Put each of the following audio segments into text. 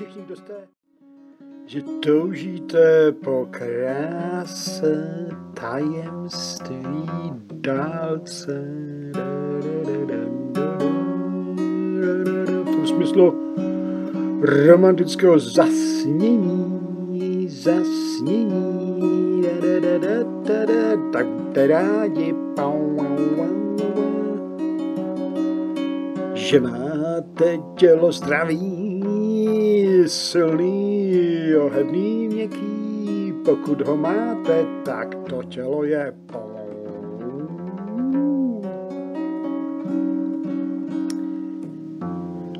všichni, kdo jste, že toužíte po kráse tajemství dálce. V tom smyslu romantického zasnění, zasnění, tak rádi, že máte tělo zdraví, silný, ohebný, měkký, pokud ho máte, tak to tělo je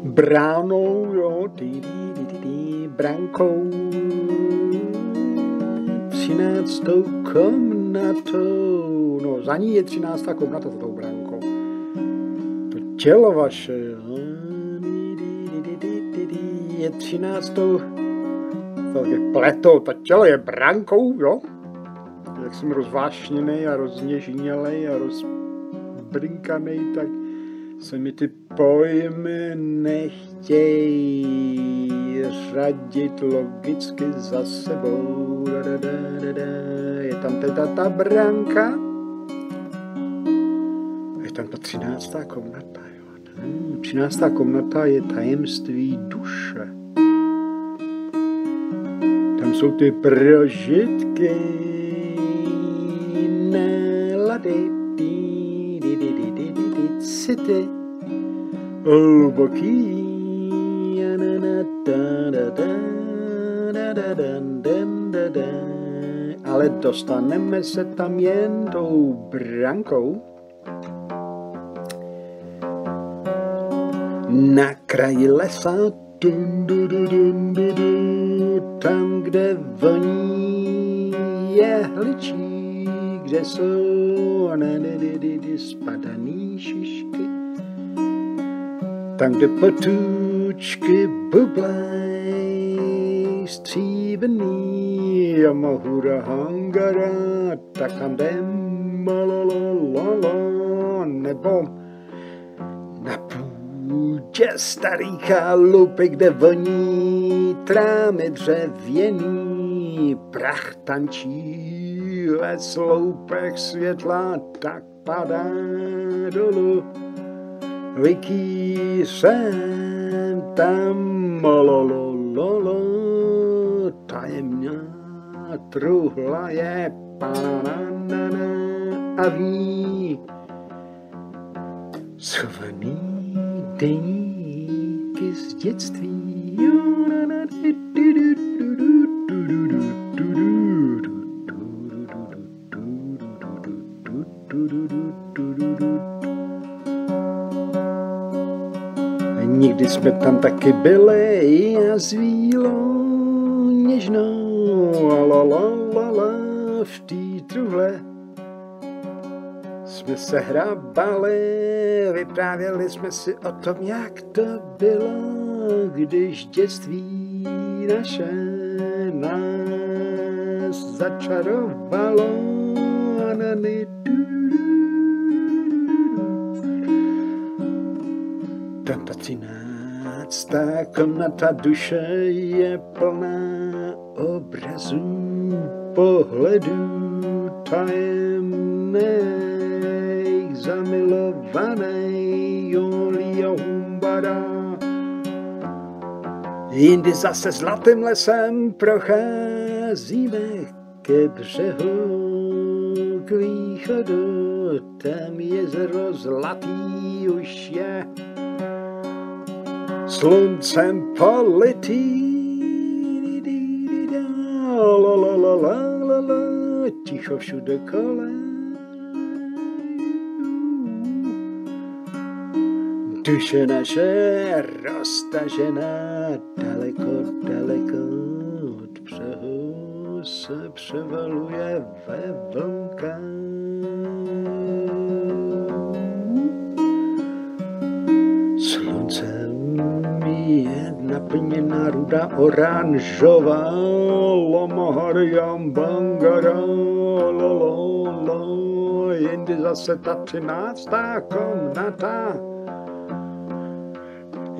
bránou, jo, ty, ty, ty, ty, brankou, třináctou komnatou, no za ní je třináctá komnata za tou bránkou. To tělo vaše, jo, je třináctou, pletou, to tělo je brankou, jo, jak jsem rozvášněný a rozněžnělej a rozbrinkaný, tak se mi ty pojmy nechtějí řadit logicky za sebou. Je tam teda ta branka. Je tam ta třináctá komnata. Jo. Třináctá komnata je tajemství duše. Tam jsou ty prožitky, nálady, city hluboký. Ale dostaneme se tam jen tou brankou. Na kraji lesa, dun, dun, dun, dun, dun, tam, kde voní jehličí, kde jsou spadaný šišky. Tam, kde potůčky bublej, stříbený a mohura hangara, tak tam jdem, la la la la, nebo na půdě starý chalupy, kde voní trámy dřevěný, prach tančí ve sloupech světla, tak padá dolů. Viký jsem tam, lolololo, tajemná truhla je pananana a ví, schovaný deníky z dětství. Nikdy jsme tam taky byli a zvílo něžnou a la la la la v té truhle jsme se hrabali, vyprávěli jsme si o tom, jak to bylo, když dětství naše nás začarovalo. Ta třináctá komnata duše je plná obrazů, pohledů tajemné zamilovaný Julia Humbada. Jindy zase zlatým lesem procházíme ke břehu k východu, tam jezero zlatý už je sluncem politý. Ticho všude kolem. Duše naše roztažená daleko, daleko od břehu se převaluje ve vlnkách. Sluncem je naplněná ruda oranžová, Lamahariam Bangara, la, la, la, jindy zase ta třináctá komnata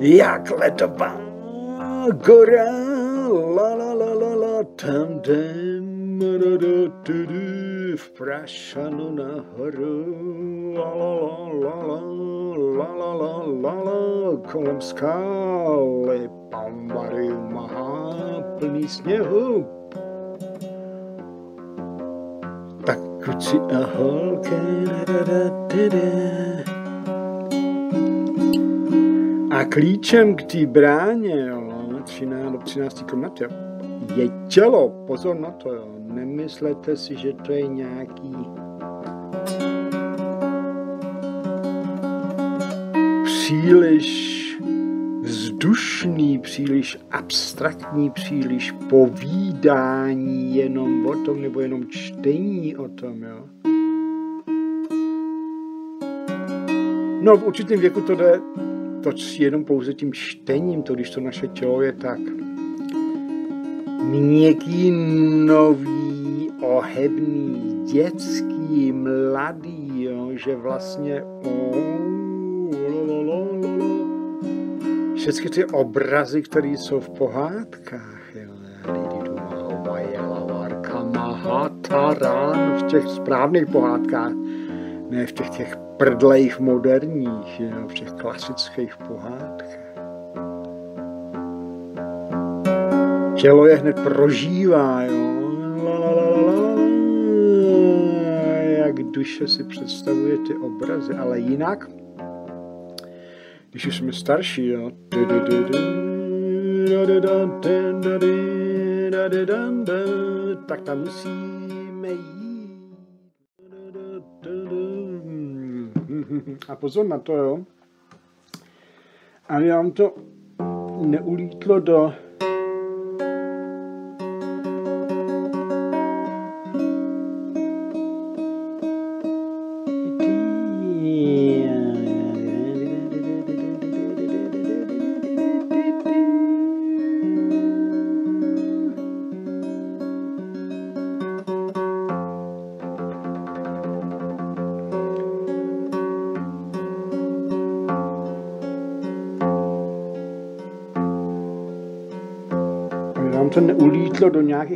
jak letová gora, la la la la la, tam jdem, da da du du, v Prašanu nahoru, la la la la la, la la la la kolem skály, pambariu mahá, plný sněhu. Tak kuci a holky, da da da da a klíčem k té bráně, jo, 13, do 13. komnaty, je tělo. Pozor na to, jo. Nemyslete si, že to je nějaký příliš vzdušný, příliš abstraktní, příliš povídání jenom o tom, nebo jenom čtení o tom, jo. No, v určitém věku to jde to jenom pouze tím čtením, to když to naše tělo je tak měkký, nový, ohebný, dětský, mladý, jo, že vlastně všechny ty obrazy, které jsou v pohádkách, jo, v těch správných pohádkách, ne v těch těch prdlejch moderních, jo, v těch klasických pohádkách. Tělo je hned prožívá, jo. La, la, la, la, la, jak duše si představuje ty obrazy, ale jinak, když už jsme starší, jo, tak tam musíme jít A pozor na to, jo. A vám to neulítlo do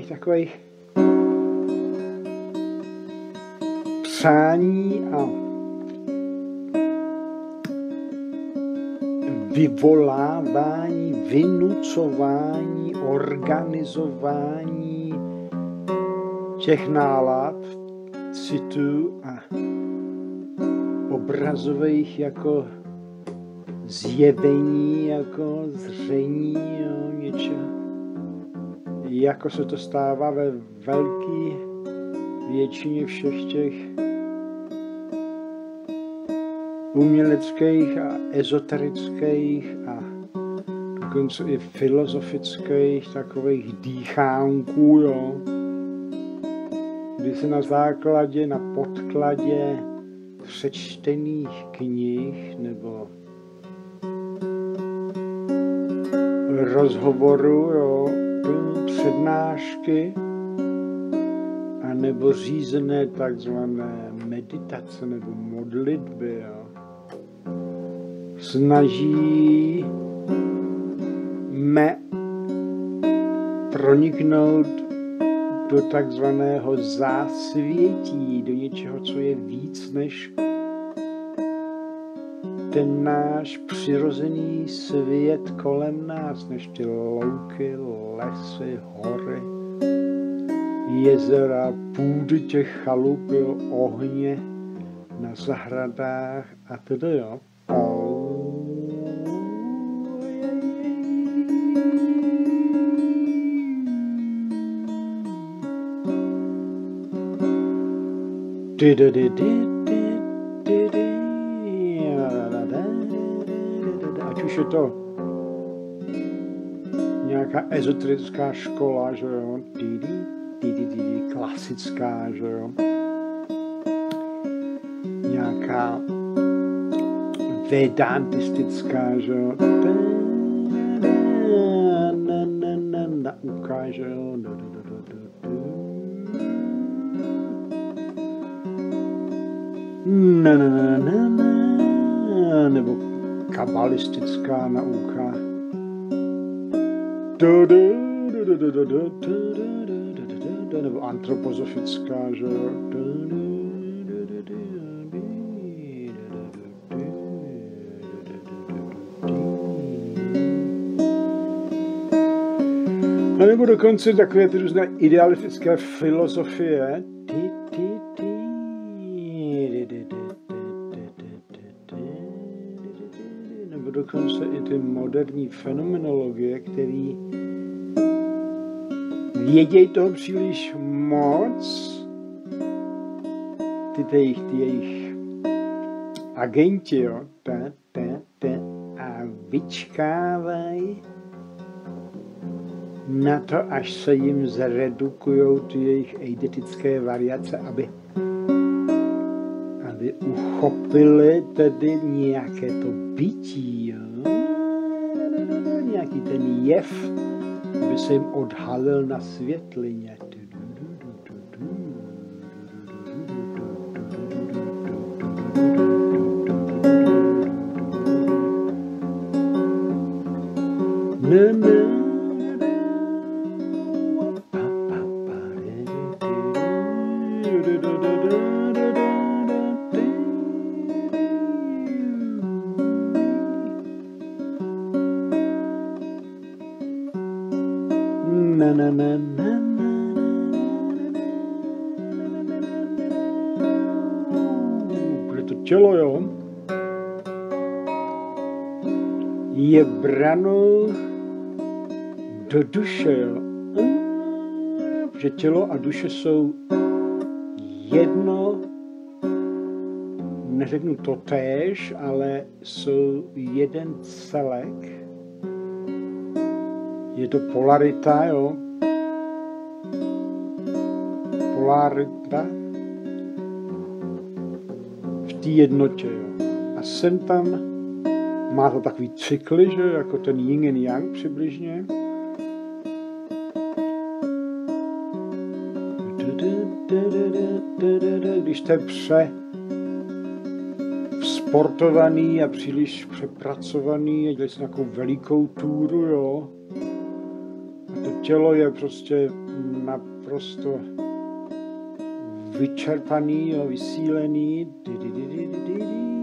nějakých takových přání a vyvolávání, vynucování, organizování těch nálad, citů a obrazových jako zjevení, jako zření jo, něčeho jako se to stává ve velké většině všech těch uměleckých a ezoterických a dokonce i filozofických takových dýchánků, jo, kdy se na základě, na podkladě přečtených knih nebo rozhovoru, jo, přednášky a nebo řízené takzvané meditace nebo modlitby. Jo. Snaží me proniknout do takzvaného zásvětí, do něčeho, co je víc než ten náš přirozený svět kolem nás, než ty louky, lesy, hory, jezera, půdy těch chalup, jo, ohně na zahradách a tedy jo. Did it, did je to nějaká ezoterická škola, že jo, didi, didi, didi, klasická, že jo, nějaká vedantistická, že jo, nauka, že jo, na, na, na, na, na, nebo kabalistická nauka. Nebo antropozofická, že jo. A nebo dokonce takové ty různé idealistické filozofie. Moderní fenomenologie, který vědějí toho příliš moc, ty, ty jejich, ty jejich agenti, jo, ta, ta, ta, a vyčkávají na to, až se jim zredukují ty jejich eidetické variace, aby, aby uchopili tedy nějaké to bytí, ten jev, aby se jim odhalil na světlině. Ne, ne. Je brano do duše. Že tělo a duše jsou jedno, neřeknu totéž, ale jsou jeden celek. Je to polarita, jo. Polarita v té jednotě, jo. A sem tam má to takový cykly, že jako ten yin and yang přibližně. Když jste pře sportovaný a příliš přepracovaný a dělali jste nějakou velikou túru, jo. A to tělo je prostě naprosto vyčerpaný, jo, vysílený. A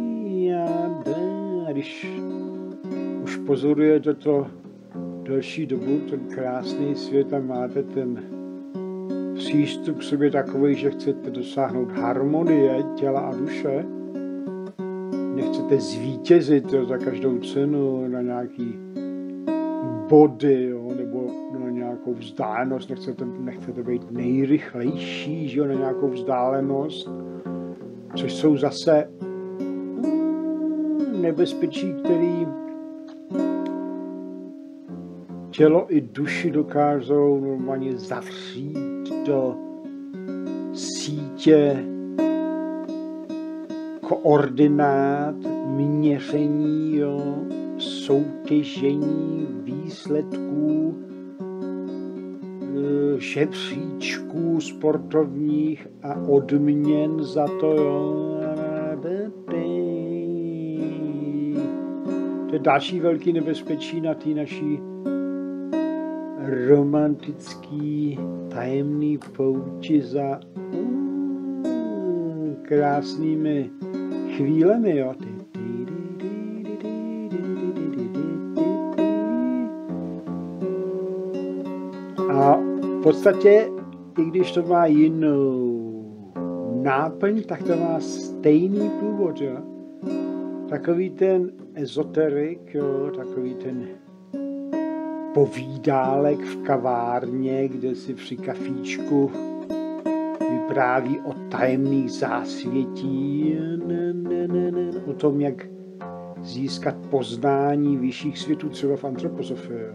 když už pozorujete to delší dobu, ten krásný svět a máte ten přístup k sobě takový, že chcete dosáhnout harmonie těla a duše, nechcete zvítězit jo, za každou cenu na nějaký body jo, nebo na nějakou vzdálenost, nechcete, nechcete být nejrychlejší jo, na nějakou vzdálenost, což jsou zase nebezpečí, který tělo i duši dokážou normálně zavřít do sítě koordinát, měření, jo, soutěžení výsledků, e, žebříčků sportovních a odměn za to, jo. To je další velký nebezpečí na té naší romantický tajemný pouči za mm, krásnými chvílemi, jo. A v podstatě, i když to má jinou náplň, tak to má stejný původ, jo. Takový ten ezoterik, jo, takový ten povídálek v kavárně, kde si při kafíčku vypráví o tajemných zásvětí, ne, ne, ne, ne, o tom, jak získat poznání vyšších světů, třeba v antroposofii.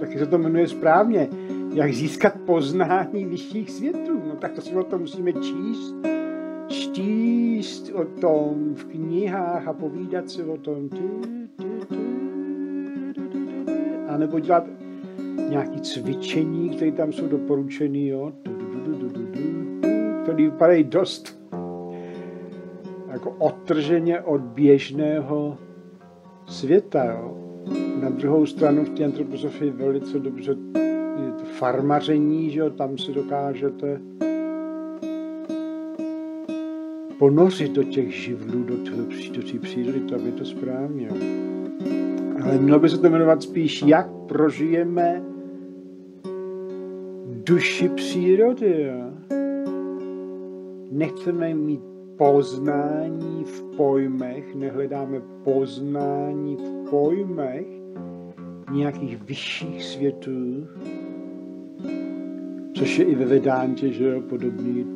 Taky se to jmenuje správně. Jak získat poznání vyšších světů. No tak to si o tom musíme číst. Čtíst o tom v knihách a povídat si o tom. Ty anebo dělat nějaké cvičení, které tam jsou doporučené, jo, které vypadají dost jako odtrženě od běžného světa. Jo. Na druhou stranu v té antroposofii velice dobře je to farmaření, že jo, tam si dokážete ponořit do těch živlů, do, toho, do té přírody, to by to správně. Ale mělo by se to jmenovat spíš, jak prožijeme duši přírody. Nechceme mít poznání v pojmech, nehledáme poznání v pojmech nějakých vyšších světů, což je i ve Vedántě, že jo, podobný.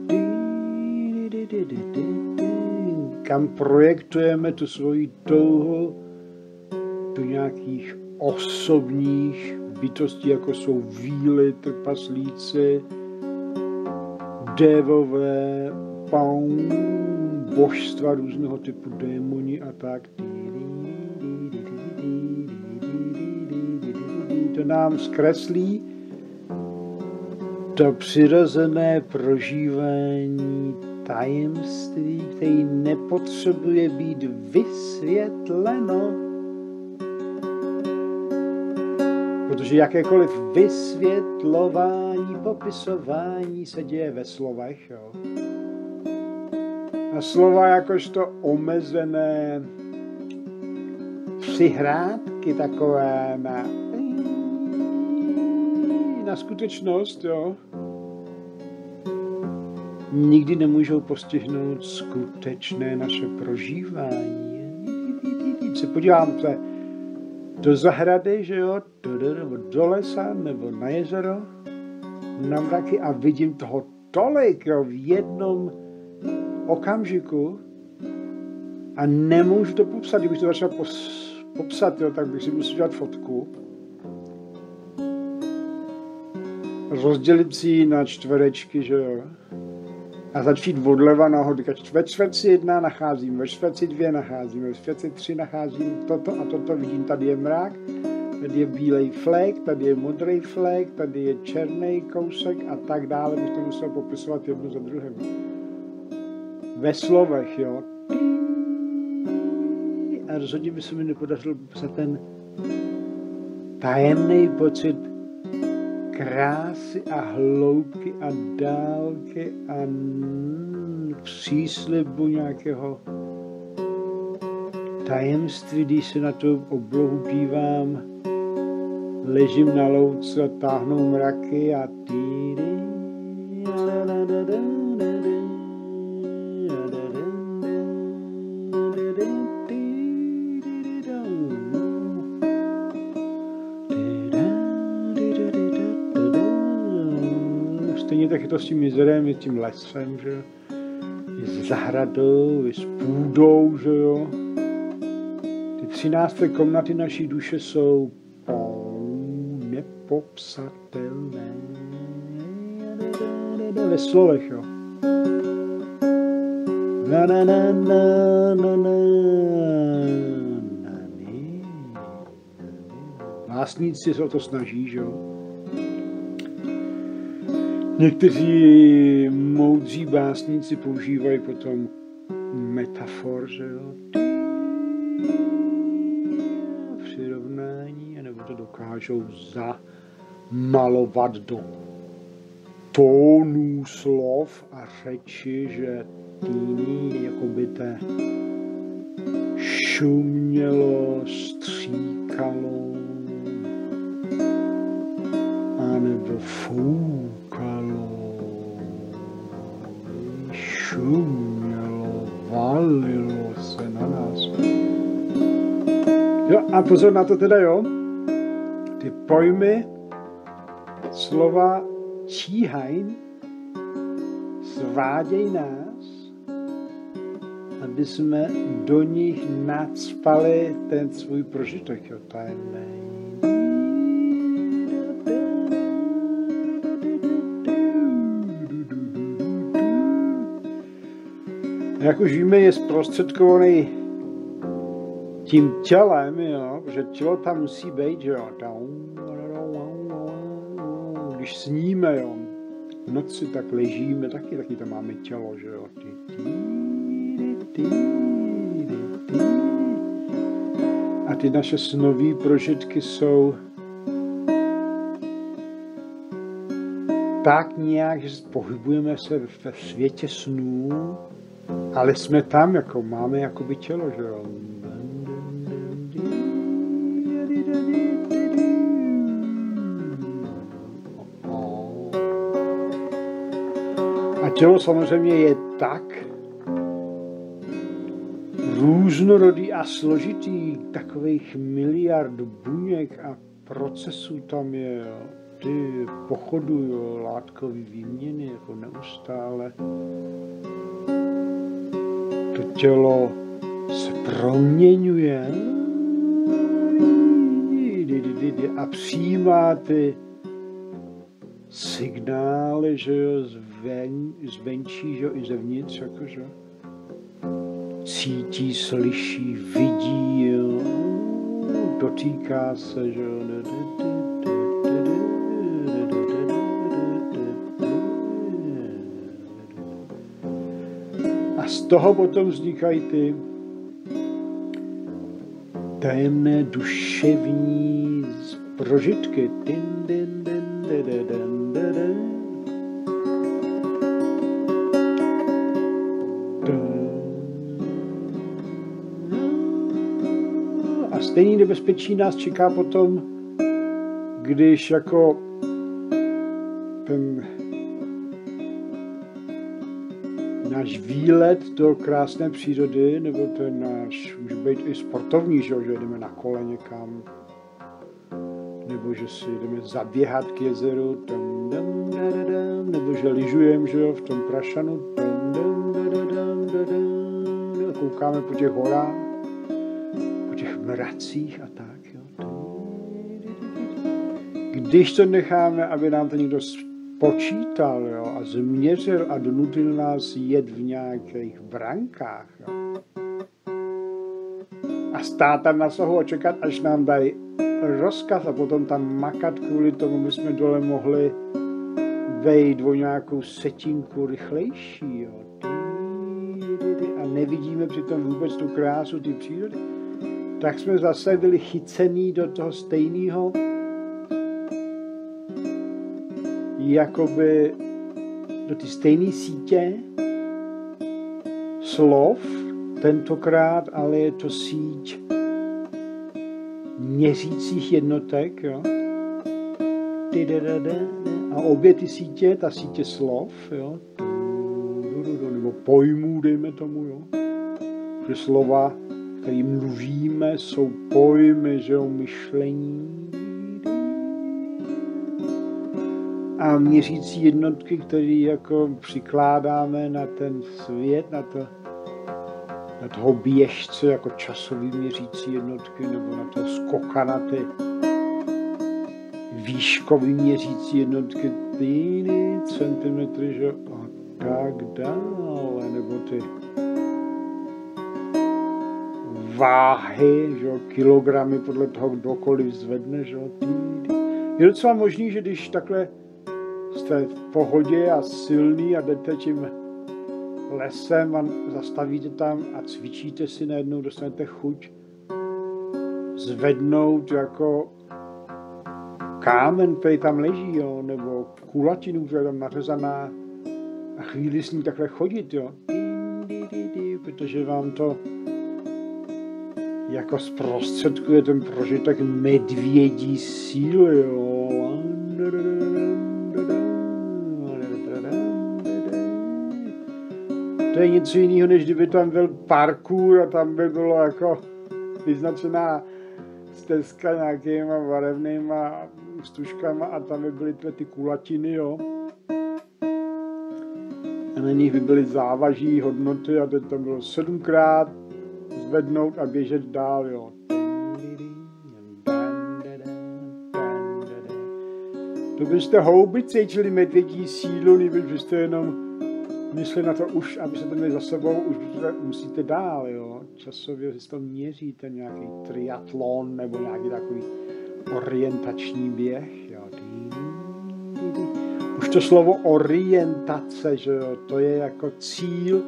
Kam projektujeme tu svoji touhu do nějakých osobních bytostí, jako jsou víly, trpaslíci, dévové, paun, božstva různého typu démoni a tak. To nám zkreslí to přirozené prožívání tajemství, který nepotřebuje být vysvětleno Protože jakékoliv vysvětlování, popisování se děje ve slovech. Jo. A slova jakožto omezené přihrádky takové na, na skutečnost, jo, nikdy nemůžou postihnout skutečné naše prožívání. Se podívám se do zahrady, že jo, nebo do lesa, nebo na jezero, na mraky a vidím toho tolik, jo, v jednom okamžiku a nemůžu to popsat. Kdybych to začal popsat, jo, tak bych si musel dělat fotku. Rozdělit si ji na čtverečky, že jo a začít odleva nahoru. Ve čtvrci jedna nacházím, ve čtvrci dvě nacházím, ve čtvrci tři nacházím toto a toto vidím. Tady je mrak, tady je bílej flek, tady je modrý flek, tady je černý kousek a tak dále. Bych to musel popisovat jedno za druhým. Ve slovech, jo. A rozhodně by se mi nepodařilo popsat ten tajemný pocit krásy a hloubky a dálky a příslibu nějakého tajemství, když se na tu oblohu dívám, ležím na louce táhnou mraky a týdy. To s tím jezerem, je tím lesem, že je s zahradou, je s půdou, že jo. Ty třinácté komnaty naší duše jsou nepopsatelné ve slovech, jo. Na na na na na na Vlastníci se o to snaží, že jo. Někteří moudří básníci používají potom metafor, že jo? Přirovnání, nebo to dokážou zamalovat do tónů slov a řeči, že týní jako by te šumělo, stříkalo, anebo fů šumělo, valilo se na nás. Jo, a pozor na to teda, jo. Ty pojmy, slova číhajn, sváděj nás, aby jsme do nich nadspali ten svůj prožitek, jo, tajemný. Jak už víme, je zprostředkovaný tím tělem, jo, že tělo tam musí být, že jo. Když sníme, jo, v noci tak ležíme, taky, taky tam máme tělo, že jo. A ty naše snové prožitky jsou tak nějak, že pohybujeme se ve světě snů, ale jsme tam, jako máme jakoby tělo, že jo. A tělo samozřejmě je tak různorodý a složitý, takových miliard buněk a procesů tam je, ty pochodu, jo, látkový výměny, jako neustále. To tělo se proměňuje. A přijímá ty signály, že jo, zven, zvenčí, že jo, i zevnitř, jakože. Cítí, slyší, vidí, jo, dotýká se, že jo, toho potom vznikají ty tajemné duševní prožitky. Din, din, din, din, din, din, din. A stejný nebezpečí nás čeká potom, když jako náš výlet do krásné přírody, nebo ten náš, může být i sportovní, že, jdeme na kole někam, nebo že si jdeme zaběhat k jezeru, tam, dam, da, da, dam, nebo že lyžujeme že jo, v tom prašanu, tam, dam, da, da, dam, da, da, koukáme po těch horách, po těch mracích a tak. Jo. Když to necháme, aby nám to někdo počítal jo, a změřil a donutil nás jet v nějakých brankách jo. a stát tam na sohu a čekat, až nám dají rozkaz a potom tam makat kvůli tomu, my jsme dole mohli vejít o nějakou setinku rychlejší. Jo. A nevidíme přitom vůbec tu krásu ty přírody. Tak jsme zase byli chycený do toho stejného jakoby do ty stejné sítě slov, tentokrát ale je to síť měřících jednotek, jo? A obě ty sítě, ta sítě slov, jo? nebo pojmů, dejme tomu, jo? že slova, kterým mluvíme, jsou pojmy, že jo, myšlení, a měřící jednotky, které jako přikládáme na ten svět, na, to, na toho běžce jako časový měřící jednotky nebo na toho skoka na ty výškový měřící jednotky, ty centimetry, že a tak dále, nebo ty váhy, že kilogramy podle toho, kdokoliv zvedne, že je docela možný, že když takhle jste v pohodě a silný a jdete tím lesem a zastavíte tam a cvičíte si, najednou dostanete chuť zvednout jako kámen, který tam leží, jo, nebo kulatinu, která je tam nařezaná a chvíli s ní takhle chodit, jo. Protože vám to jako zprostředkuje ten prožitek medvědí síly, jo. To je něco jiného, než kdyby tam byl parkour a tam by bylo jako vyznačená stezka nějakýma barevnýma stužkama a tam by byly ty kulatiny, jo. A na nich by byly závaží, hodnoty a teď tam bylo sedmkrát zvednout a běžet dál, jo. To byste houby cítili medvědí sílu, kdybyste jenom mysli na to už, aby se to měli za sebou, už musíte dál, jo. Časově si to měříte, nějaký triatlon nebo nějaký takový orientační běh, jo. Už to slovo orientace, že jo, to je jako cíl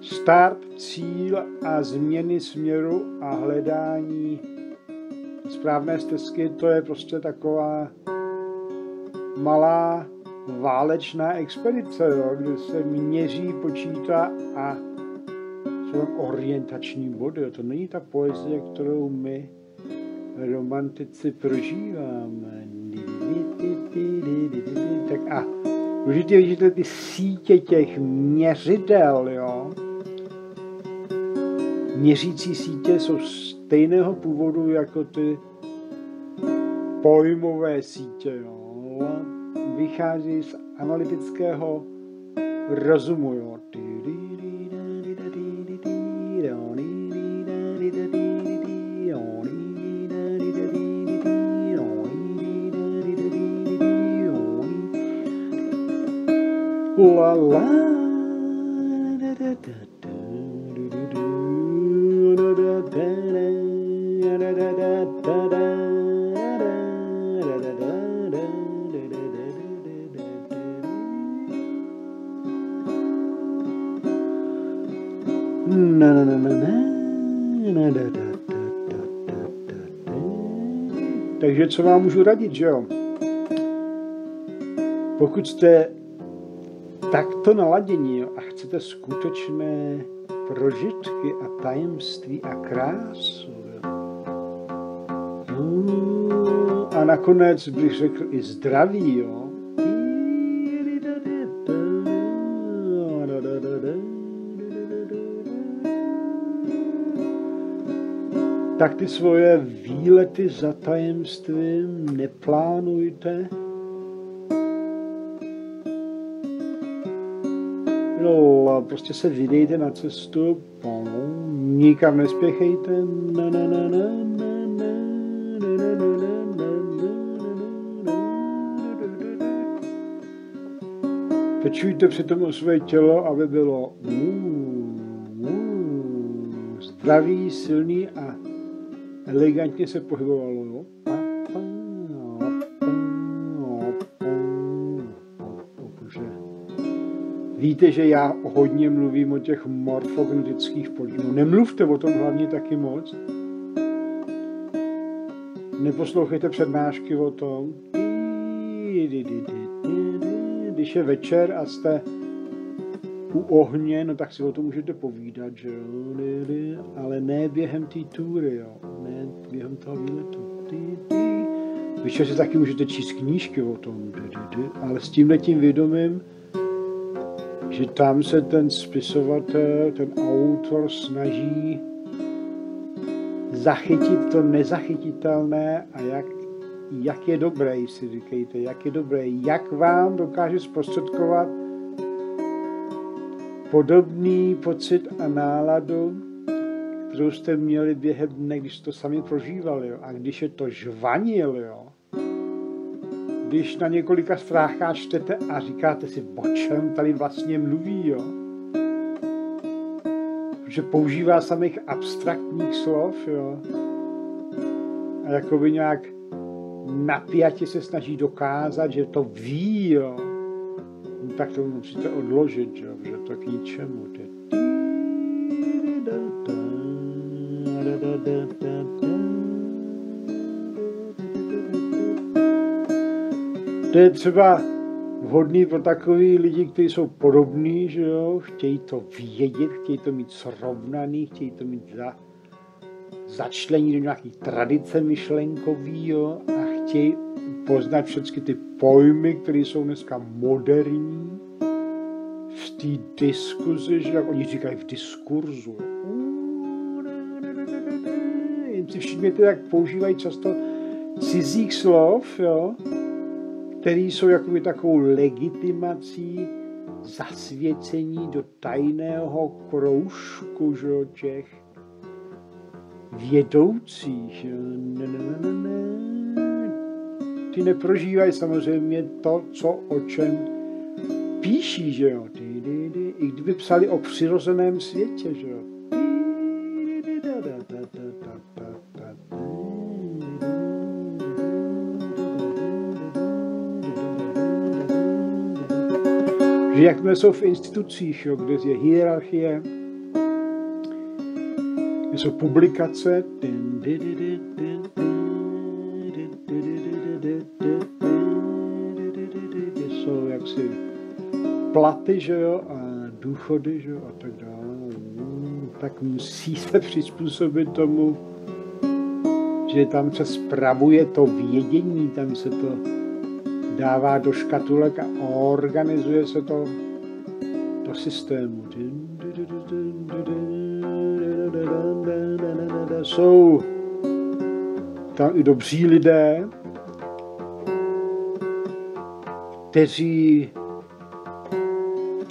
start, cíl a změny směru a hledání správné stezky, to je prostě taková malá válečná expedice, jo, kde se měří, počítá a jsou orientační body. To není ta poezie, kterou my romantici prožíváme. Tak a Můžete vidíte ty sítě těch měřidel, jo. Měřící sítě jsou stejného původu jako ty pojmové sítě, jo. Vychází z analytického rozumu, jo. la la Takže co vám můžu radit, že jo? Pokud jste takto naladění a chcete skutečné prožitky a tajemství a krásu. Jo. No, a nakonec bych řekl i zdraví, jo. Tak ty svoje výlety za tajemstvím neplánujte, No, prostě se vydejte na cestu, nikam nespěchejte, na, na, na, na, Pečujte přitom o své tělo, aby bylo zdravý, silný a elegantně se pohybovalo. Jo? Víte, že já hodně mluvím o těch morfogenetických podílů. No, nemluvte o tom hlavně taky moc. Neposlouchejte přednášky o tom. Když je večer a jste u ohně, no tak si o tom můžete povídat, že jo, ale ne během té túry, jo, ne během toho výletu. Večer si taky můžete číst knížky o tom, ale s tím vědomím, že tam se ten spisovatel, ten autor snaží zachytit to nezachytitelné a jak, jak je dobré, si říkejte, jak je dobré, jak vám dokáže zprostředkovat podobný pocit a náladu, kterou jste měli během dne, když to sami prožívali. Jo. A když je to žvanil, jo, když na několika stránkách čtete a říkáte si, o čem tady vlastně mluví, jo? Protože používá samých abstraktních slov, jo? A jakoby nějak napjatě se snaží dokázat, že to ví, jo? Tak to musíte odložit, jo? Že to k ničemu. Da. To je třeba vhodný pro takový lidi, kteří jsou podobní, že jo, chtějí to vědět, chtějí to mít srovnaný, chtějí to mít za, začlení do nějaký tradice myšlenkový, jo, a chtějí poznat všechny ty pojmy, které jsou dneska moderní, v té diskuzi, že jak oni říkají v diskurzu. Si všimněte, jak používají často cizích slov, jo, který jsou jakoby takovou legitimací zasvěcení do tajného kroužku že, těch vědoucích. Ne, ne, ne, ne. Ty neprožívají samozřejmě to, co o čem píší, že jo. Ty, ty, ty. I kdyby psali o přirozeném světě, že jo. Že jakmile jsou v institucích, jo, kde je hierarchie, jsou publikace, jsou platy, že jo, a důchody, že jo, a tak dále. Tak musí se přizpůsobit tomu, že tam se spravuje to vědění, tam se to dává do škatulek a organizuje se to do systému. Jsou tam i dobří lidé, kteří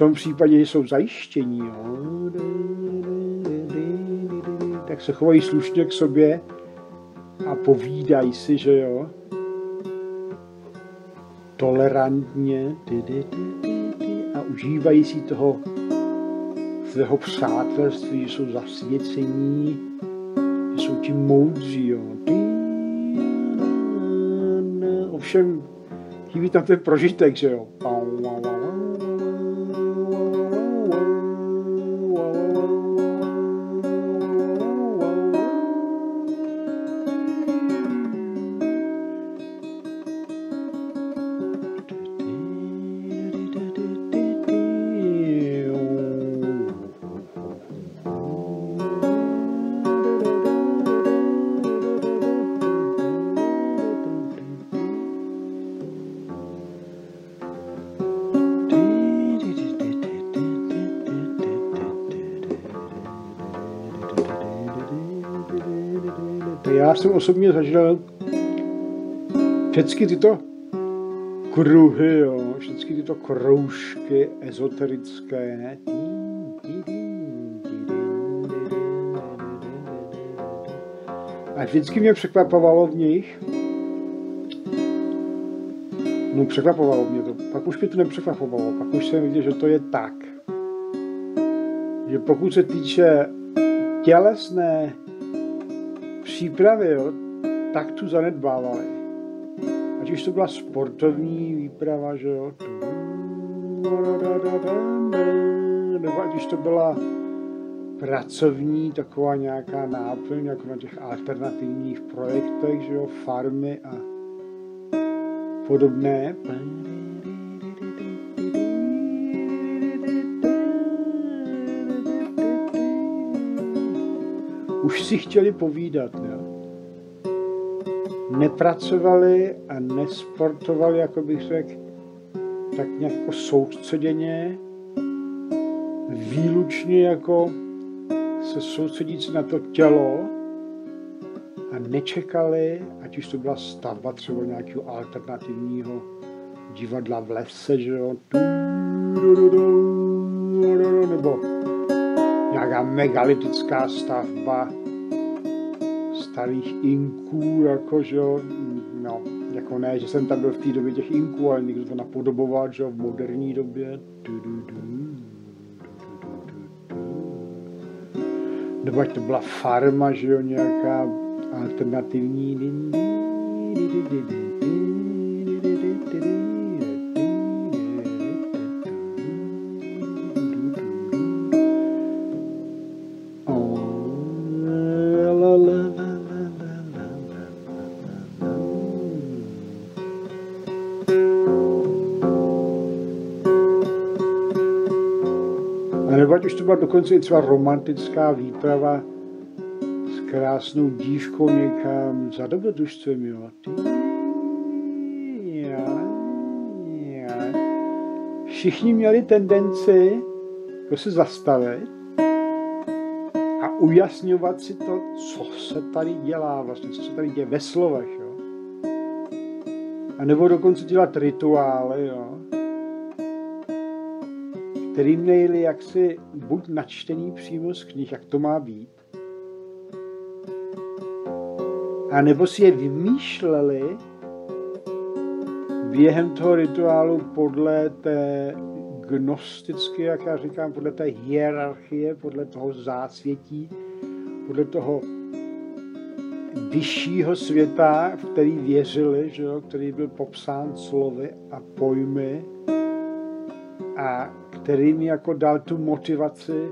tom případě jsou zajištění, jo. tak se chovají slušně k sobě a povídají si, že jo, tolerantně a užívají si toho svého přátelství, že jsou zasvěcení, že jsou ti moudří, jo. Ovšem, chybí tam ten prožitek, že jo. Jsem osobně zažil všechny tyto kruhy, jo, všechny tyto kroužky ezoterické. A vždycky mě překvapovalo v nich, no překvapovalo mě to, pak už mě to nepřekvapovalo, pak už jsem viděl, že to je tak. Že pokud se týče tělesné přípravy, jo, tak tu zanedbávali. Ať už to byla sportovní výprava, že jo, nebo ať už to byla pracovní, taková nějaká náplň, jako na těch alternativních projektech, že jo, farmy a podobné. Už si chtěli povídat, jo nepracovali a nesportovali, jako bych řekl, tak nějak jako soustředěně, výlučně jako se soustředit na to tělo a nečekali, ať už to byla stavba třeba nějakého alternativního divadla v lese, že jo, nebo nějaká megalitická stavba, starých inků, jako, že no, jako ne, že jsem tam byl v té době těch inků, ale někdo to napodoboval, že v moderní době. Nebo ať to byla farma, že jo, nějaká alternativní. to byla dokonce i třeba romantická výprava s krásnou dívkou někam za dobrodružstvem, jo. Všichni měli tendenci jako se zastavit a ujasňovat si to, co se tady dělá, vlastně, co se tady děje ve slovech, jo. A nebo dokonce dělat rituály, jo který měli jaksi buď načtený přímo z knih, jak to má být, a nebo si je vymýšleli během toho rituálu podle té gnostické, jak já říkám, podle té hierarchie, podle toho zásvětí, podle toho vyššího světa, v který věřili, že jo, který byl popsán slovy a pojmy a který mi jako dal tu motivaci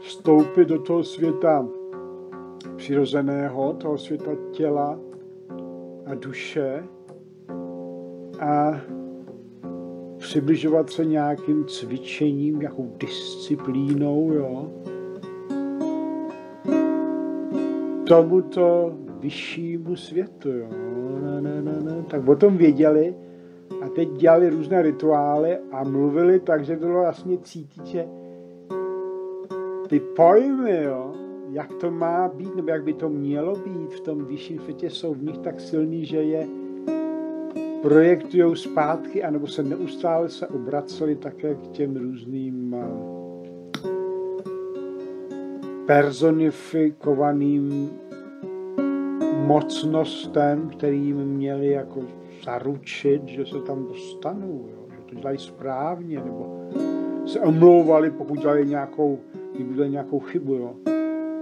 vstoupit do toho světa přirozeného, toho světa těla a duše a přibližovat se nějakým cvičením, nějakou disciplínou, jo. Tomuto vyššímu světu, jo. Na, na, na, na. Tak o tom věděli a teď dělali různé rituály a mluvili tak, že bylo vlastně cítit, že ty pojmy, jo, jak to má být, nebo jak by to mělo být v tom vyšším světě, jsou v nich tak silný, že je projektují zpátky, anebo se neustále se obraceli také k těm různým eh, personifikovaným mocnostem, kterým měli jako zaručit, že se tam dostanou, jo? že to dělají správně, nebo se omlouvali, pokud dělali nějakou, dělali nějakou chybu. Jo?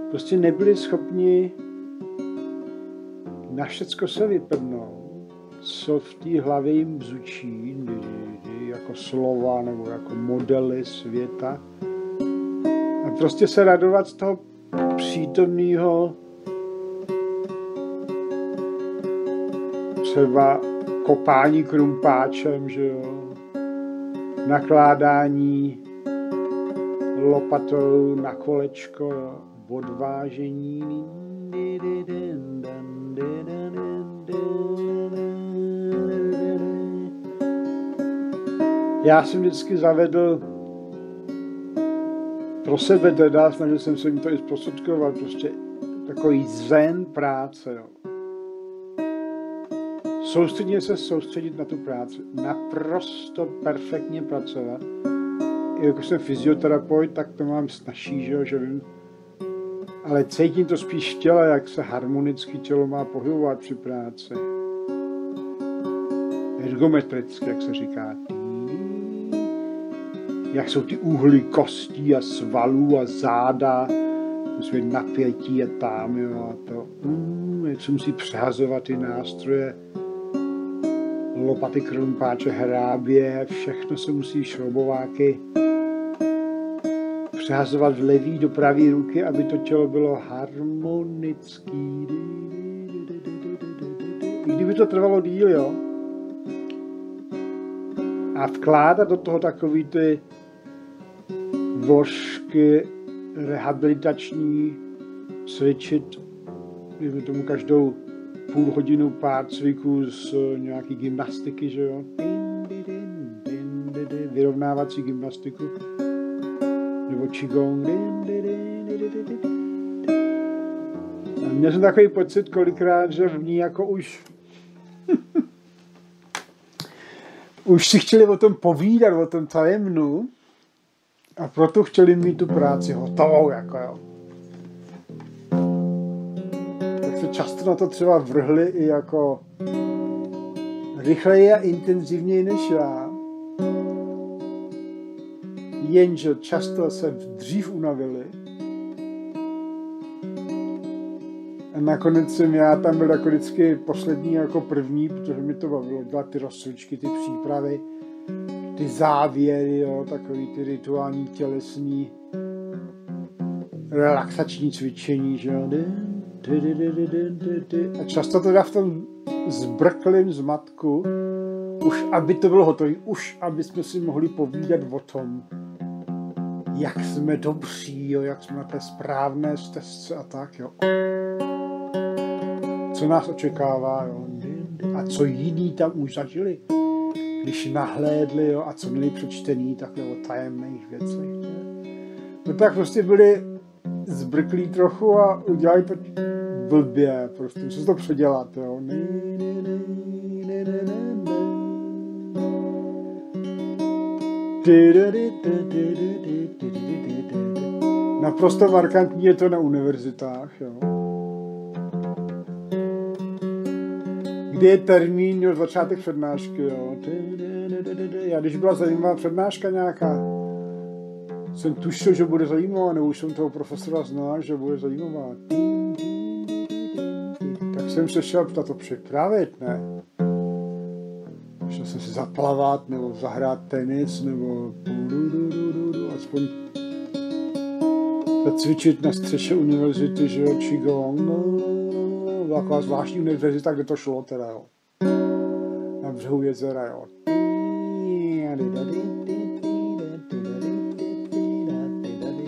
Prostě nebyli schopni na všecko se vyprdnout co v té hlavě jim bzučí, jako slova nebo jako modely světa. A prostě se radovat z toho přítomného třeba kopání krumpáčem, že jo, nakládání lopatou na kolečko, odvážení. Já jsem vždycky zavedl pro sebe teda, snažil jsem se jim to i zprostředkovat, prostě takový zen práce. Jo. Soustředně se soustředit na tu práci. Naprosto perfektně pracovat. I jako jsem fyzioterapeut, tak to mám snažší, že, že vím. Ale cítím to spíš v těle, jak se harmonicky tělo má pohybovat při práci. Ergometricky, jak se říká jak jsou ty úhly kostí a svalů a záda, musí být napětí a tam, jo, a to, mm, jak se musí přehazovat ty nástroje, lopaty, krumpáče, hrábě, všechno se musí šrobováky přehazovat v levý do pravé ruky, aby to tělo bylo harmonický. I kdyby to trvalo díl, jo. A vkládat do toho takový ty vožky rehabilitační cvičit, dejme tomu každou půl hodinu pár cviků z nějaký gymnastiky, že jo? Vyrovnávací gymnastiku. Nebo qigong. Měl jsem takový pocit kolikrát, že v ní jako už už si chtěli o tom povídat, o tom tajemnu, a proto chtěli mít tu práci hotovou, jako jo. Často na to třeba vrhli i jako rychleji a intenzivněji než já. Jenže často se dřív unavili. A nakonec jsem já tam byl jako vždycky poslední jako první, protože mi to bavilo dělat ty rozsvičky, ty přípravy ty závěry, jo, takový ty rituální tělesní relaxační cvičení, že jo. A často teda v tom zbrklém zmatku, už aby to bylo hotové, už aby jsme si mohli povídat o tom, jak jsme dobří, jo, jak jsme na té správné stezce a tak, jo. Co nás očekává, jo. A co jiní tam už zažili když nahlédli jo, a co měli přečtený takhle o tajemných věcech. No tak prostě byli zbrklí trochu a udělali to blbě, prostě musí to předělat, jo. Naprosto markantní je to na univerzitách, jo. kdy je termín, jo, začátek přednášky, jo. Já když byla zajímavá přednáška nějaká, jsem tušil, že bude zajímavá, nebo už jsem toho profesora znal, že bude zajímavá. Jsem se šel na to připravit, ne? Šel jsem si zaplavat, nebo zahrát tenis, nebo aspoň cvičit na střeše univerzity, že jo, Qigong, no, taková zvláštní univerzita, kde to šlo teda, jo. Na břehu jezera, jo.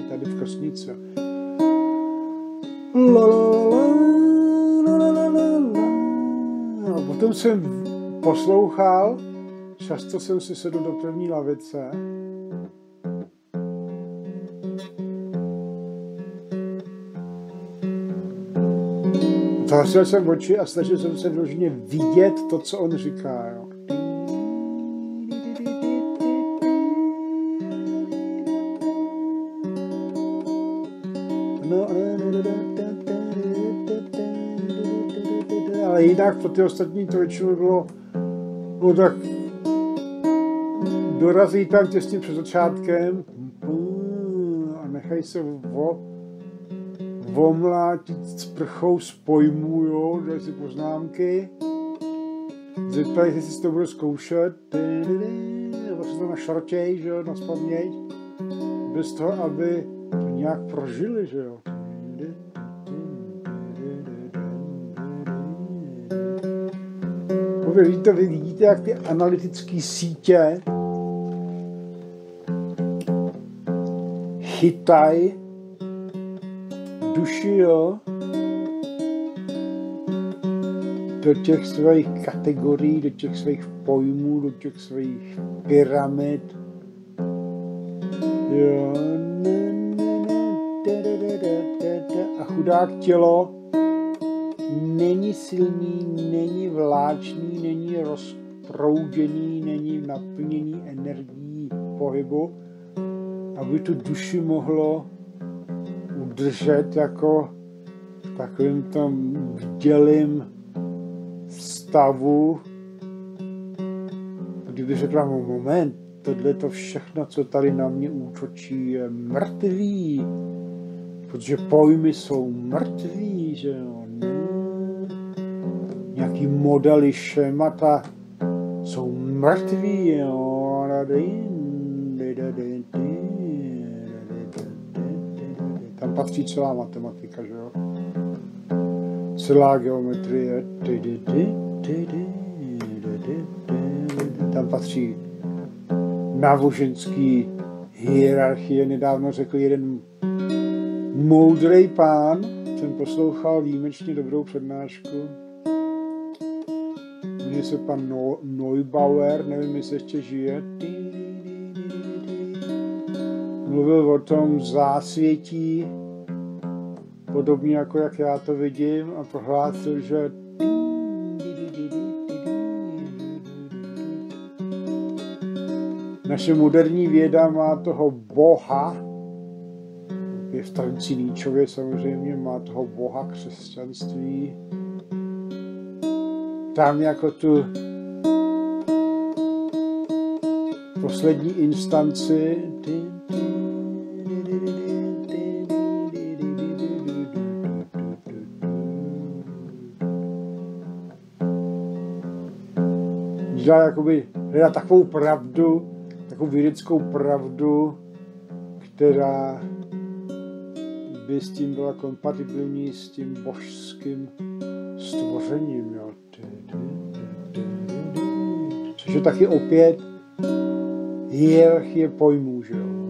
Tady v Kosnice. A potom jsem poslouchal, často jsem si sedl do první lavice Zavřel jsem oči a snažil jsem se vložně vidět to, co on říká. Jo. Jinak pro ty ostatní to většinou bylo, no tak dorazí tam těsně před začátkem. A nechají se vo, omlátit s prchou z pojmů, jo, dají si poznámky, zeptají, jestli si to bude zkoušet, zase to našrtěj, že jo, naspavněj, bez toho, aby to nějak prožili, že jo. Víte, vy vidíte, jak ty analytické sítě chytají duši, jo, do těch svých kategorií, do těch svých pojmů, do těch svých pyramid. Jo, a chudák tělo není silný, není vláčný, není rozprouděný, není naplněný energií pohybu, aby tu duši mohlo udržet jako v takovým tom vdělým stavu, kdyby řekla mu moment, tohle to všechno, co tady na mě útočí, je mrtvý, protože pojmy jsou mrtví, že jo. Nějaký modely, šemata jsou mrtví. Tam patří celá matematika, že jo? Celá geometrie. Tam patří náboženský hierarchie. Nedávno řekl jeden moudrý pán, jsem poslouchal výjimečně dobrou přednášku. Jmenuje se pan no, Neubauer, nevím, jestli ještě žije. Mluvil o tom zásvětí, podobně jako jak já to vidím a prohlásil, že naše moderní věda má toho boha, je v tanci Níčově samozřejmě, má toho boha křesťanství, tam jako tu poslední instanci, dělá jakoby, hledat takovou pravdu, takovou vědeckou pravdu, která by s tím byla kompatibilní s tím božským stvořením. Jo. Což je taky opět hierarchie pojmů. Že jo.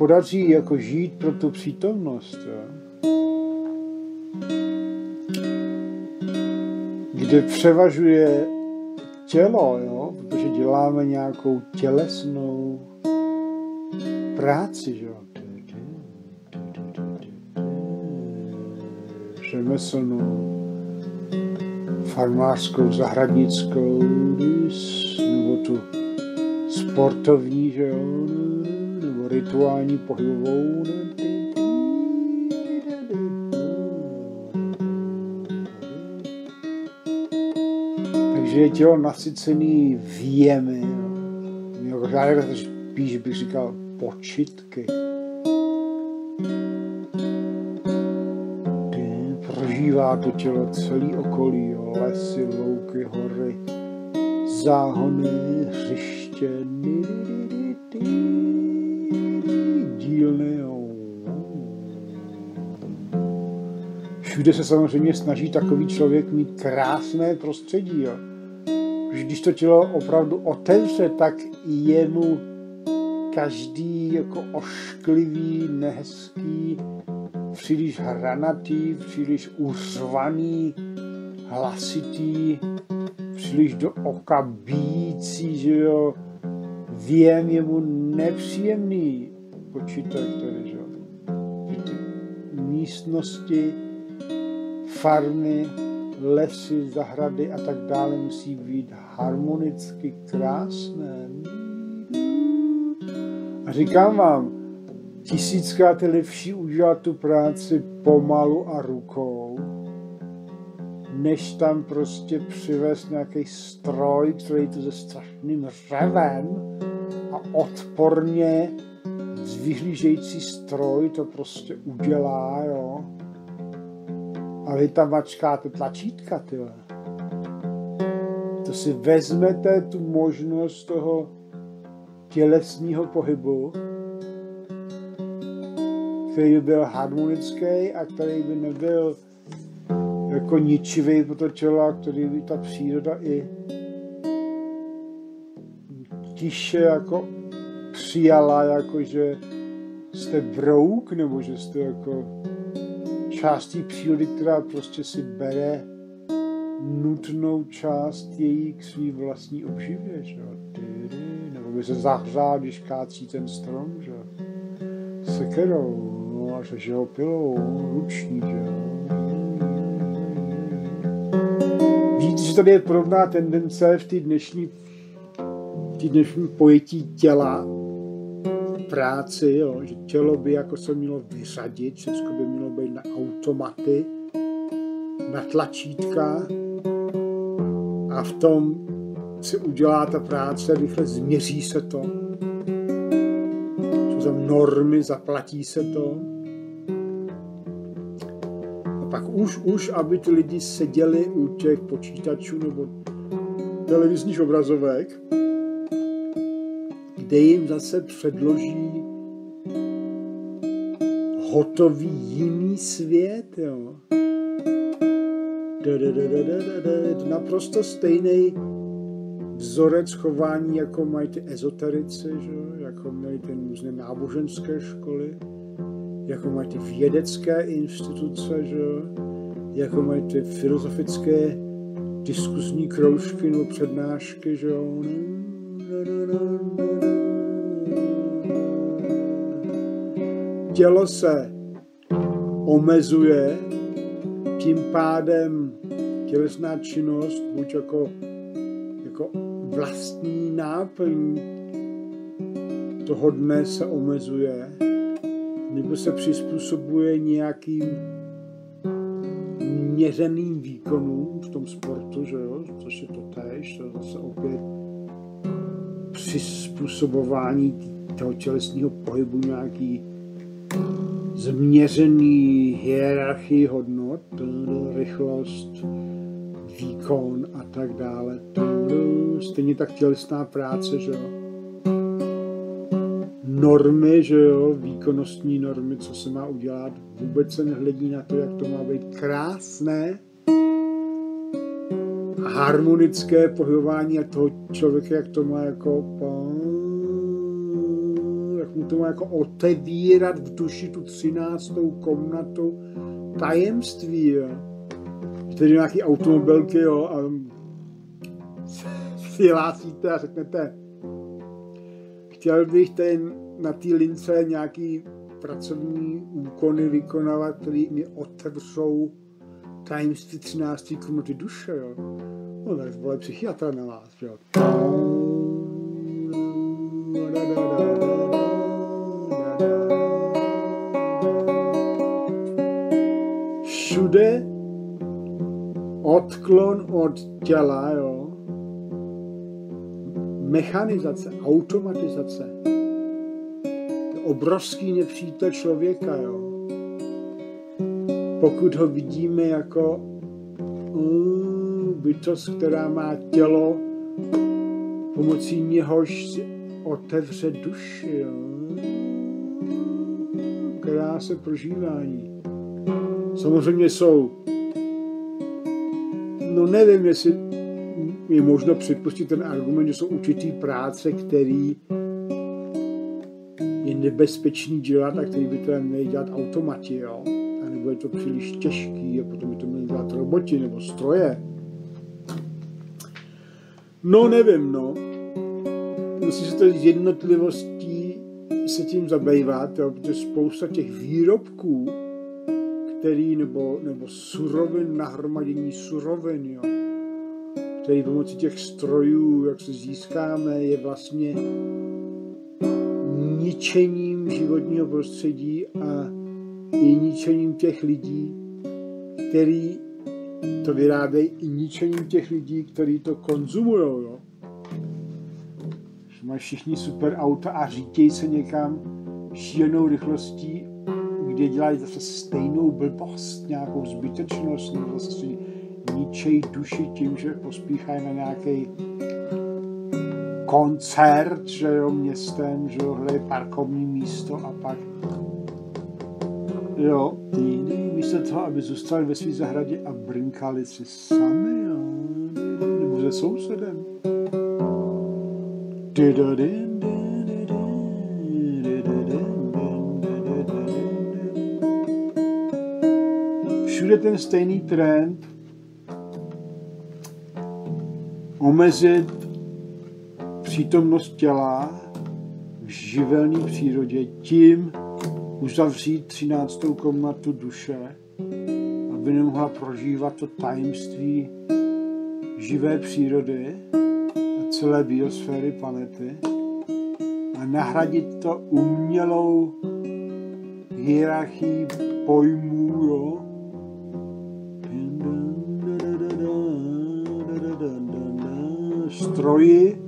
Podaří jako žít pro tu přítomnost, jo? kde převažuje tělo, jo? protože děláme nějakou tělesnou práci, jo? řemeslnou, farmářskou, zahradnickou, nebo tu sportovní, že jo? Rituální pohybovou. Takže je tělo nasycený výjemy. Já jako spíš bych říkal počitky. Prožívá to tělo celý okolí, lesy, louky, hory, záhony, hřiště, dílny, Všude se samozřejmě snaží takový člověk mít krásné prostředí, jo. Když to tělo opravdu otevře, tak je mu každý jako ošklivý, nehezký, příliš hranatý, příliš uřvaný, hlasitý, příliš do oka bíjící, že jo, věm je mu nepříjemný počítač tady, že jo. Že místnosti, farmy, lesy, zahrady a tak dále musí být harmonicky krásné. A říkám vám, tisíckrát je lepší udělat tu práci pomalu a rukou, než tam prostě přivést nějaký stroj, který to se strašným řevem a odporně zvyhlížející stroj to prostě udělá, jo. A vy tam mačkáte tlačítka, tyhle. To si vezmete tu možnost toho tělesního pohybu, který by byl harmonický a který by nebyl jako ničivý pro to tělo, který by ta příroda i tiše jako přijala, jako že jste brouk, nebo že jste jako částí přírody, která prostě si bere nutnou část její k svý vlastní obživě, že? nebo by se zahřál, když kácí ten strom, že? sekerou, no, a že ho pilou, ruční, že Víte, že tady je podobná tendence v té dnešní, v dnešní pojetí těla, práci, jo, že tělo by jako se mělo vyřadit, všechno by mělo být na automaty, na tlačítka a v tom se udělá ta práce, rychle změří se to, jsou tam normy, zaplatí se to. A pak už, už, aby ty lidi seděli u těch počítačů nebo televizních obrazovek, kde jim zase předloží hotový jiný svět, jo. Naprosto stejný vzorec chování, jako mají ty ezoterici, že? jako mají ty různé náboženské školy, jako mají ty vědecké instituce, že? jako mají ty filozofické diskuzní kroužky nebo přednášky. Že? Tělo se omezuje, tím pádem tělesná činnost, buď jako, jako vlastní náplň toho dne se omezuje, nebo se přizpůsobuje nějakým měřeným výkonům v tom sportu, že jo, což je to tež, to zase opět přizpůsobování toho tělesního pohybu nějaký změřený hierarchii hodnot, rychlost, výkon a tak dále. Stejně tak tělesná práce, že jo. Normy, že jo, výkonnostní normy, co se má udělat, vůbec se nehledí na to, jak to má být krásné, harmonické pohybování a toho člověka, jak to má jako jak mu to má jako otevírat v duši tu třináctou komnatu tajemství, jo. Tedy nějaký automobilky, jo, a si hlásíte a řeknete, chtěl bych ten na té lince nějaký pracovní úkony vykonávat, který mi otevřou tajemství 13. komnaty duše, jo. No tak vole psychiatra na vás, jo. Všude odklon od těla, jo. Mechanizace, automatizace. Obrovský nepřítel člověka, jo. Pokud ho vidíme jako uh, bytost, která má tělo, pomocí něhož si otevře duši, jo. Krása prožívání. Samozřejmě jsou no nevím, jestli je možno připustit ten argument, že jsou určitý práce, který je nebezpečný dělat a který by to měli dělat automati, jo. A nebo je to příliš těžký a potom by to měli dělat roboti nebo stroje. No nevím, no. Myslím, že to je jednotlivostí se tím zabývat, jo, protože spousta těch výrobků, který, nebo, nebo surovin, nahromadění surovin, jo, který pomocí těch strojů, jak se získáme, je vlastně ničením životního prostředí a i ničením těch lidí, který to vyrábějí, i ničením těch lidí, kteří to konzumují. Jo. Že mají všichni super auta a řítějí se někam šílenou rychlostí kde dělají zase stejnou blbost, nějakou zbytečnost, nebo zase ničej duši tím, že pospíchají na nějaký koncert, že jo, městem, že jo, hledají parkovní místo a pak jo, ty místo toho, aby zůstali ve své zahradě a brnkali si sami, jo, nebo se sousedem. Didadin, všude ten stejný trend? Omezit přítomnost těla v živelné přírodě, tím uzavřít třináctou komnatu duše, aby nemohla prožívat to tajemství živé přírody a celé biosféry planety a nahradit to umělou hierarchii pojmů, jo, stroji.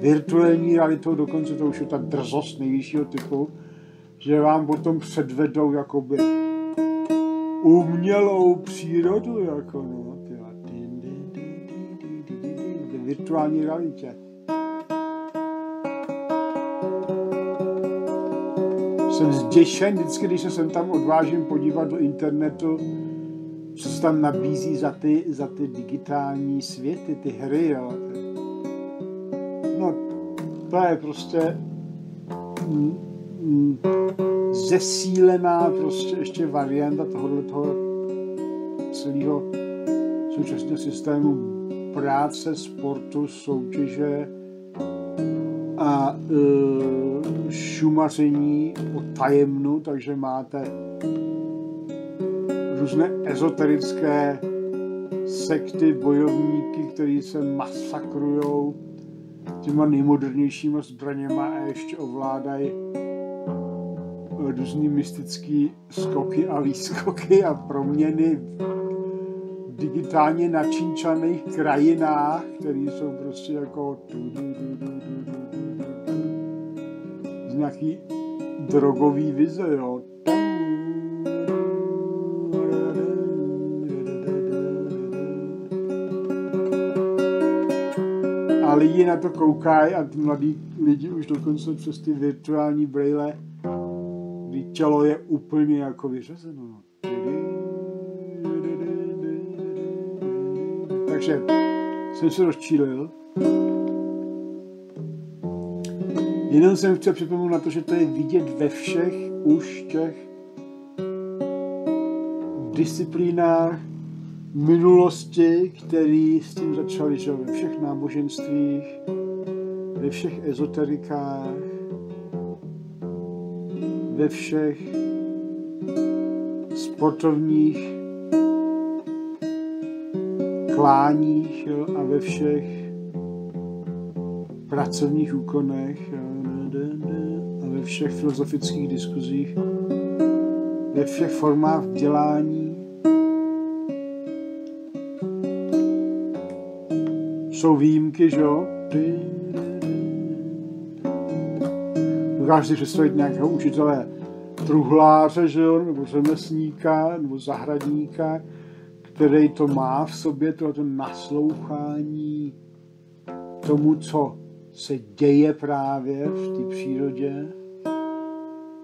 Virtuální realitou dokonce to už je ta drzost nejvyššího typu, že vám potom předvedou jakoby umělou přírodu, jako no, tyhle, virtuální realitě. Jsem zděšen vždycky, když se sem tam odvážím podívat do internetu, tam nabízí za ty, za ty digitální světy, ty hry, jo. No, to je prostě mm, mm, zesílená prostě ještě varianta tohohle toho celého současného systému práce, sportu, soutěže a e, šumaření o tajemnu, takže máte různé ezoterické sekty, bojovníky, kteří se masakrujou těma nejmodernějšíma zbraněma a ještě ovládají různý mystický skoky a výskoky a proměny v digitálně načínčaných krajinách, které jsou prostě jako z nějaký drogový vize, jo. Lidi na to koukají a ty mladí lidi už dokonce přes ty virtuální brýle, kdy tělo je úplně jako vyřazeno. Takže jsem se rozčílil. Jenom jsem chtěl připomenout na to, že to je vidět ve všech už těch disciplínách, minulosti, který s tím začali že ve všech náboženstvích, ve všech ezoterikách, ve všech sportovních kláních jo, a ve všech pracovních úkonech a ve všech filozofických diskuzích, ve všech formách vzdělání. Jsou výjimky, že jo? Dokážeš si představit nějakého učitele truhláře, že jo, nebo řemeslníka, nebo zahradníka, který to má v sobě, to naslouchání tomu, co se děje právě v té přírodě,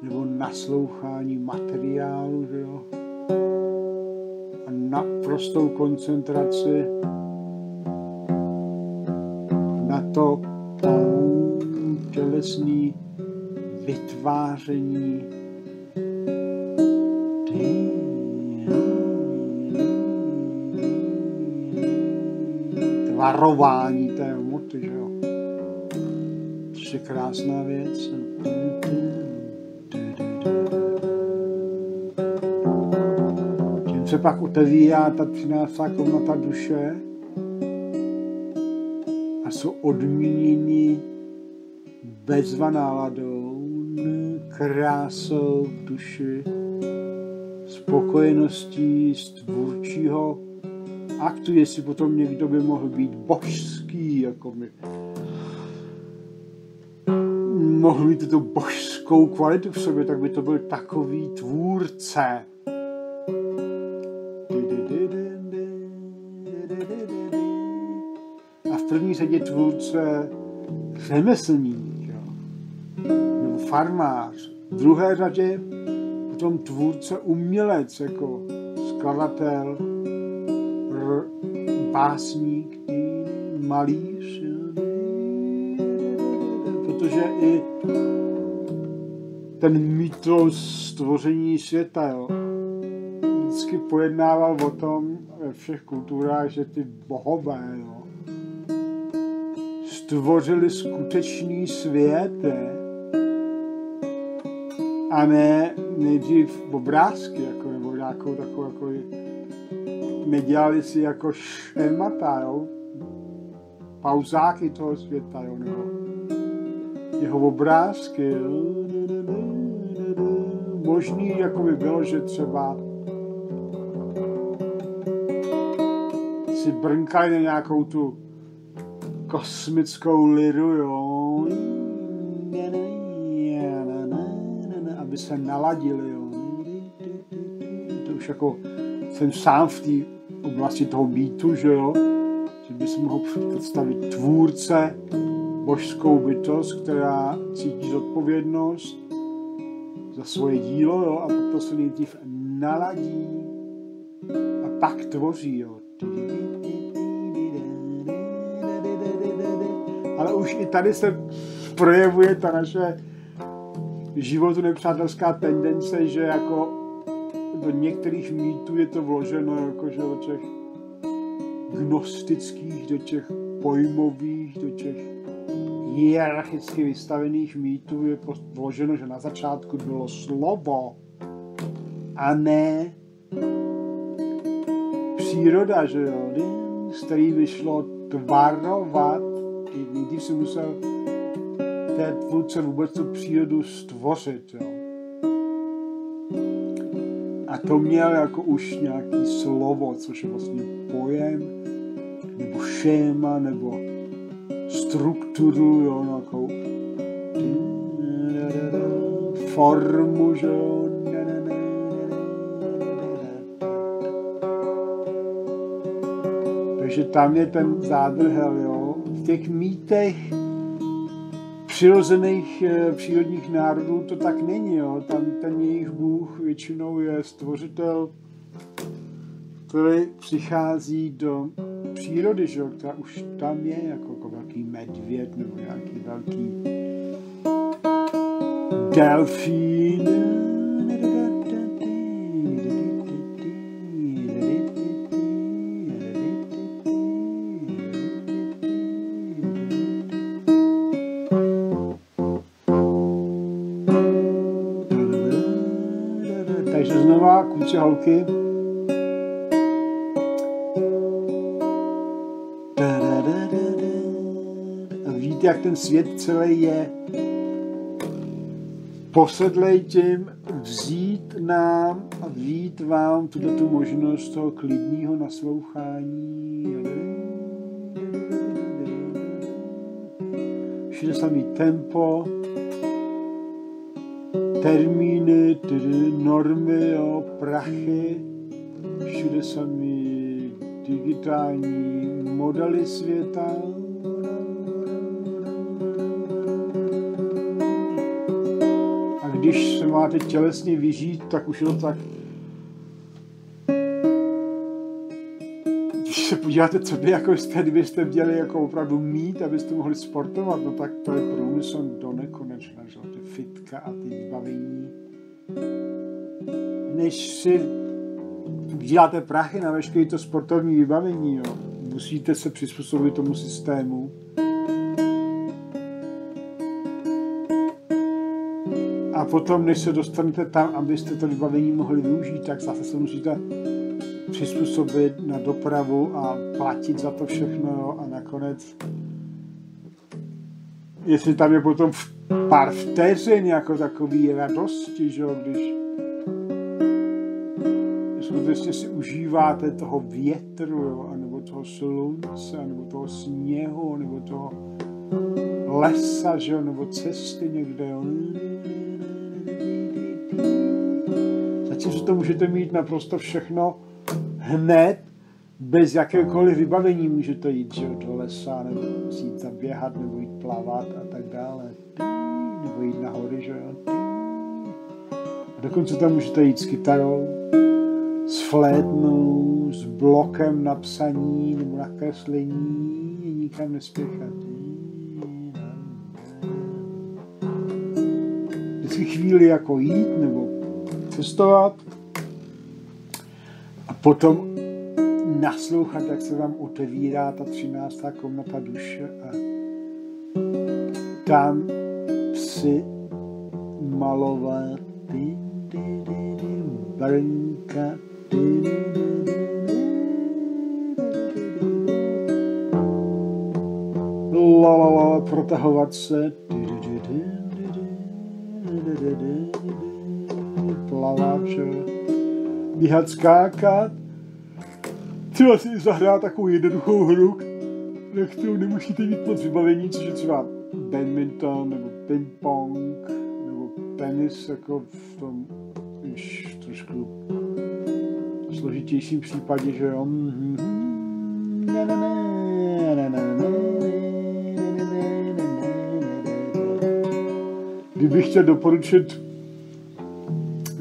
nebo naslouchání materiálu, že jo, a naprostou koncentraci na to tělesný vytváření tvarování té hmoty, že jo. Což krásná věc. Tím se pak otevírá ta třináctá komnata duše jsou odměněni bezva náladou, krásou duši, spokojeností z tvůrčího aktu, jestli potom někdo by mohl být božský, jako my. Mohl mít tu božskou kvalitu v sobě, tak by to byl takový tvůrce. První řadě tvůrce řemeslník, jo? nebo farmář. V druhé řadě potom tvůrce umělec, jako skladatel, básník i malíř, protože i ten mýtus stvoření světa, jo, vždycky pojednával o tom ve všech kulturách, že ty bohové, jo, stvořili skutečný svět, a ne nejdřív obrázky, jako, nebo nějakou takovou jako nedělali si jako šemata, jo? pauzáky toho světa, jo? Nebo jeho obrázky. Jo? Možný jako by bylo, že třeba si brnkali na nějakou tu kosmickou liru, jo? aby se naladili, jo? To už jako jsem sám v té oblasti toho býtu, že jo, že by si mohl představit tvůrce, božskou bytost, která cítí zodpovědnost za svoje dílo, jo, a proto se nejdřív naladí a pak tvoří, jo. Už i tady se projevuje ta naše životu nepřátelská tendence, že jako do některých mýtů je to vloženo jakože do těch gnostických, do těch pojmových, do těch hierarchicky vystavených mýtů je vloženo, že na začátku bylo slovo a ne příroda, že jo, z který vyšlo tvarovat, když se musel ten tvůrce vůbec tu přírodu stvořit, jo to měl jako už nějaký slovo, což je vlastně pojem, nebo šéma, nebo strukturu, jo, nějakou formu, že jo, Takže tam je ten zádrhel, jo. Těch mýtech přirozených eh, přírodních národů to tak není. Jo. Tam ten jejich bůh většinou je stvořitel, který přichází do přírody, že jo, která už tam je, jako, jako velký medvěd nebo nějaký velký delfín. Kluci holky. Víte, jak ten svět celý je posedlej tím vzít nám a vzít vám tuto tu možnost toho klidního naslouchání. Všude samý tempo, termíny, normy, jo, prachy, všude samý digitální modely světa, když se máte tělesně vyžít, tak už je to tak... Když se podíváte, co by jako jste, kdybyste měli jako opravdu mít, abyste mohli sportovat, no tak to je průmysl do nekonečna, že? ty fitka a ty vybavení. Než si vyděláte prachy na veškeré to sportovní vybavení, jo, musíte se přizpůsobit tomu systému, a potom, než se dostanete tam, abyste to vybavení mohli využít, tak zase se musíte přizpůsobit na dopravu a platit za to všechno jo? a nakonec jestli tam je potom pár vteřin jako takový radosti, že jo, když skutečně si užíváte toho větru, jo, anebo toho slunce, nebo toho sněhu, nebo toho lesa, že jo, nebo cesty někde, jo. Zatímco to můžete mít naprosto všechno hned, bez jakéhokoliv vybavení můžete jít že, do lesa, nebo jít zaběhat, nebo jít plavat a tak dále. Nebo jít na hory, že jo. A dokonce tam můžete jít s kytarou, s flétnou, s blokem na psaní nebo na kreslení, nikam nespěchat. Vždycky chvíli jako jít nebo cestovat a potom naslouchat, jak se vám otevírá ta třináctá komnata duše a tam si malovat brnka la la la protahovat se plavat, běhat, skákat třeba si zahrát takovou jednoduchou hru, na kterou nemusíte mít moc vybavení, což je třeba badminton, nebo ping-pong, nebo tenis, jako v tom již trošku složitějším případě, že jo. Kdybych chtěl doporučit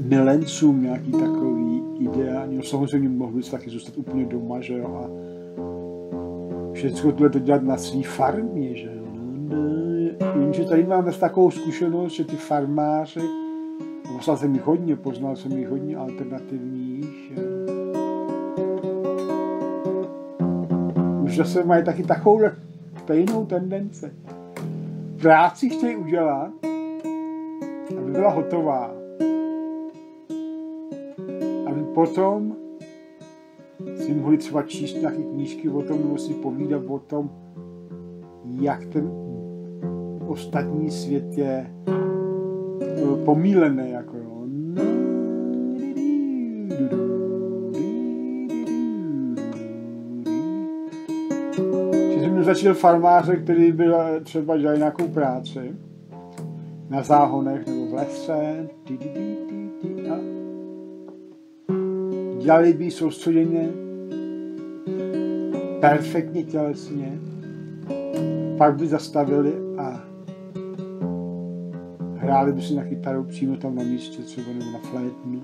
milencům nějaký takový ideální, no samozřejmě mohl bys taky zůstat úplně doma, že jo, a všechno tohle to dělat na svý farmě, že jo. Jenže tady máme takovou zkušenost, že ty farmáři, poslal jsem jich hodně, poznal jsem jich hodně alternativních, už zase mají taky takovou stejnou tendenci. Práci chtějí udělat, aby byla hotová potom si mohli třeba číst nějaké knížky o tom, nebo si povídat o tom, jak ten ostatní svět je eh, pomílený, jako začal farmáře, který byl třeba dělal nějakou práci. Na záhonech nebo v lese, dělali by soustředěně, perfektně tělesně, pak by zastavili a hráli by si na kytaru přímo tam na místě, třeba nebo na flétnu.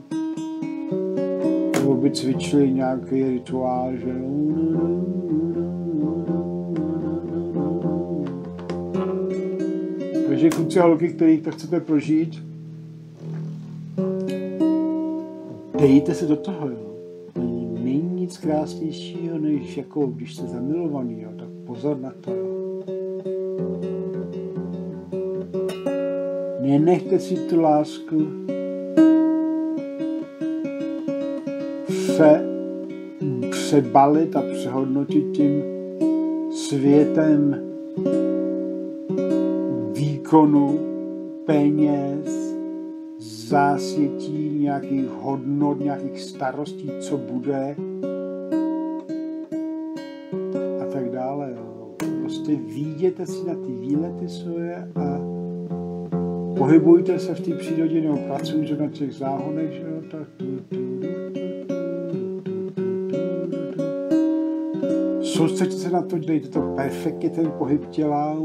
Nebo by cvičili nějaký rituál, že Takže kluci a holky, kterých to chcete prožít, dejte se do toho, jo nic krásnějšího, než jako když jste zamilovaný, jo, tak pozor na to. Jo. Nenechte si tu lásku se přebalit a přehodnotit tím světem výkonu, peněz, zásvětí nějakých hodnot, nějakých starostí, co bude a tak dále. Prostě výjděte si na ty výlety svoje a pohybujte se v té přírodě nebo pracujte na těch záhonech, že jo, tak tu, tu, Soustředte se na to, dejte to perfektně ten pohyb těla.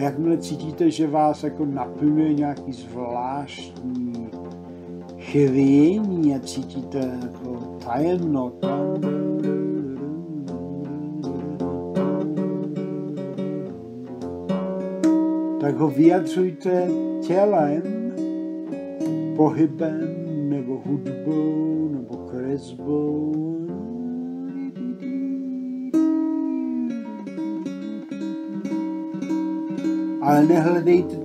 Jakmile cítíte, že vás jako naplňuje nějaký zvláštní chvění a cítíte jako tajemno, tak ho vyjadřujte tělem, pohybem nebo hudbou nebo kresbou ale nehledejte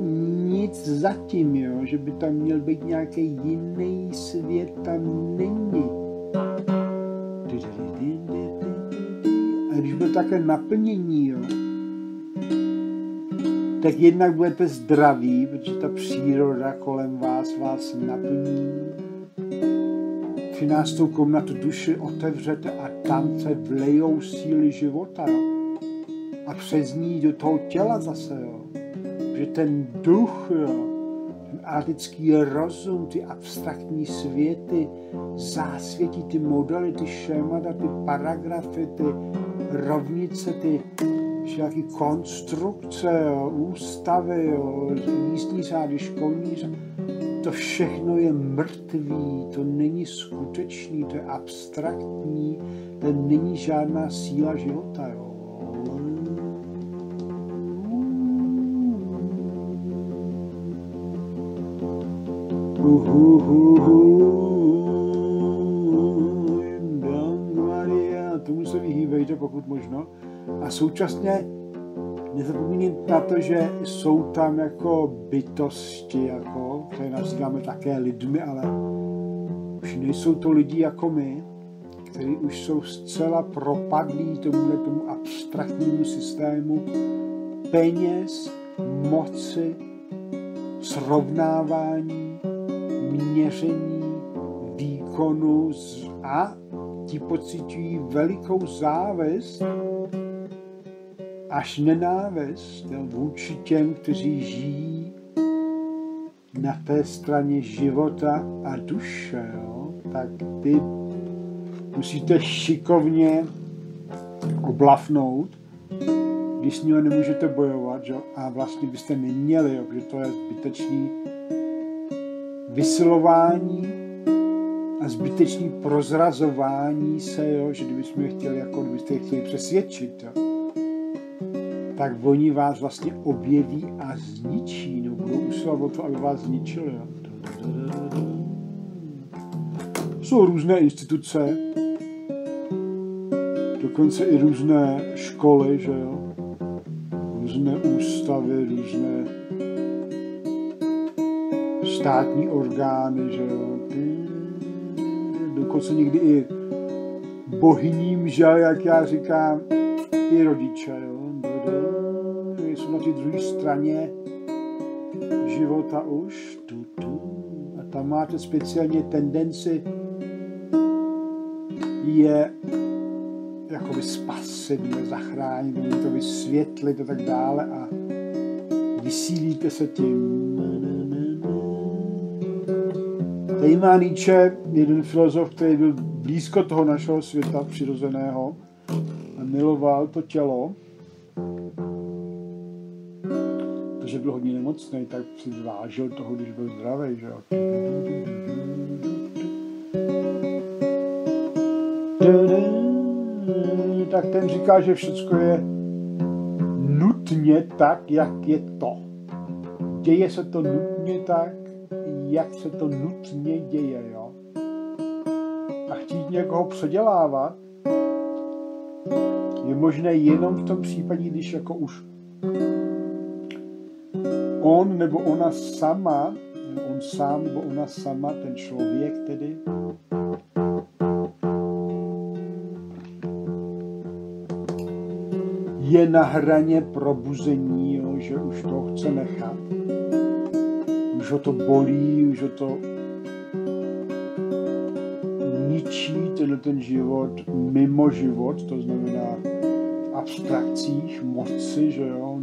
nic zatím, jo, že by tam měl být nějaký jiný svět, tam není. A když bude také naplnění, jo, tak jednak budete zdraví, protože ta příroda kolem vás vás naplní. tou komnatu duši otevřete a tam se vlejou síly života. Jo? A přes ní do toho těla zase. Jo? Že ten duch, jo, ten atický rozum, ty abstraktní světy, zásvětí ty modely, ty šémata, ty paragrafy, ty rovnice, ty všelijaký konstrukce, jo, ústavy, jo, místní řády, školní řády, to všechno je mrtvý, to není skutečný, to je abstraktní, to není žádná síla života. Jo. Tomu se pokud možno. A současně nezapomínejte na to, že jsou tam jako bytosti, jako, které nazýváme také lidmi, ale už nejsou to lidi jako my, kteří už jsou zcela propadlí tomu, tomu abstraktnímu systému peněz, moci, srovnávání, měření výkonu a ti pocitují velikou závist až nenávist vůči těm, kteří žijí na té straně života a duše, jo? tak ty musíte šikovně oblafnout, když s nimi nemůžete bojovat, že? a vlastně byste neměli, jo? protože to je zbytečný vysilování a zbytečný prozrazování se, jo, že kdybychom chtěli, jako kdybyste chtěli přesvědčit, jo, tak oni vás vlastně objeví a zničí, no budou usilovat o to, aby vás zničili. Jo. Jsou různé instituce, dokonce i různé školy, že jo, různé ústavy, různé státní orgány, že jo, ty, dokonce někdy i bohyním, že jak já říkám, i rodiče, jo, jsou na té druhé straně života už, tu, tu, a tam máte speciálně tendenci je jakoby spasit, zachránit, to vysvětlit a tak dále a vysílíte se tím. Tady má Nietzsche jeden filozof, který byl blízko toho našeho světa přirozeného a miloval to tělo, protože byl hodně nemocný, tak si zvážil toho, když byl zdravý, že jo. Tak ten říká, že všechno je nutně tak, jak je to. Děje se to nutně tak, jak se to nutně děje, jo. A chtít někoho předělávat je možné jenom v tom případě, když jako už on nebo ona sama, on sám nebo ona sama, ten člověk tedy, je na hraně probuzení, jo, že už to chce nechat. Už ho to bolí, už ho to ničí tenhle ten život mimo život, to znamená v abstrakcích moci, že jo.